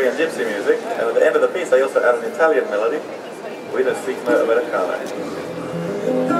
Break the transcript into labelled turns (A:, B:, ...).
A: Hungarian gypsy music, and at the end of the piece I also add an Italian melody with a Sigma Americana.